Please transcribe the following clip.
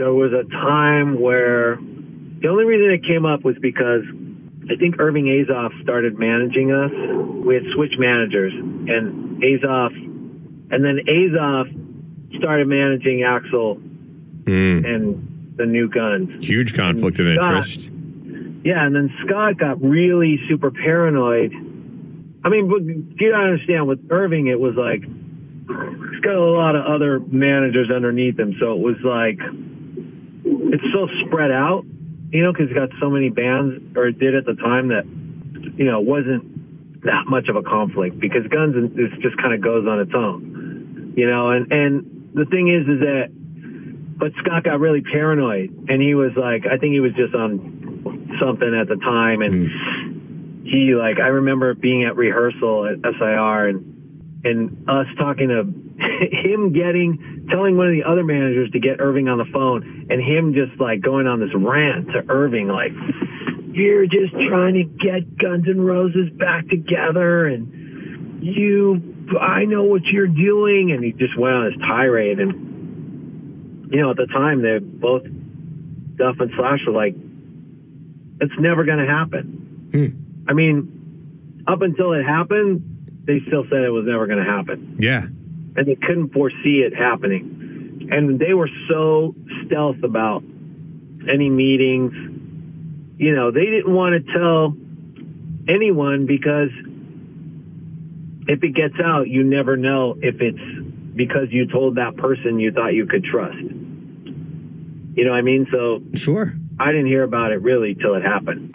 there was a time where the only reason it came up was because I think Irving Azoff started managing us. We had switched managers, and Azoff, and then Azoff started managing Axl Mm. and the new guns. Huge conflict of Scott- interest. Yeah, and then Scott got really super paranoid. I mean, but you gotta understand with Irving, it was like he's got a lot of other managers underneath him, so it was like it's so spread out, you know, because he's got so many bands, or it did at the time that you know it wasn't that much of a conflict because Guns and this just kind of goes on its own, you know, and and the thing is, is that but Scott got really paranoid, and he was like, I think he was just on something at the time, and hmm. he like, I remember being at rehearsal at SIR, and and us talking to him getting telling one of the other managers to get Irving on the phone, and him just like going on this rant to Irving, like, you're just trying to get Guns N' Roses back together, and you, I know what you're doing, and he just went on this tirade, and you know, at the time, they both Duff and Slash were like, "It's never going to happen." Hmm. I mean, up until it happened, they still said it was never going to happen, Yeah. and they couldn't foresee it happening. And they were so stealth about any meetings. You know, they didn't want to tell anyone because if it gets out, you never know if it's because you told that person you thought you could trust. You know what I mean? So Sure. I didn't hear about it really till it happened.